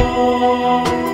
我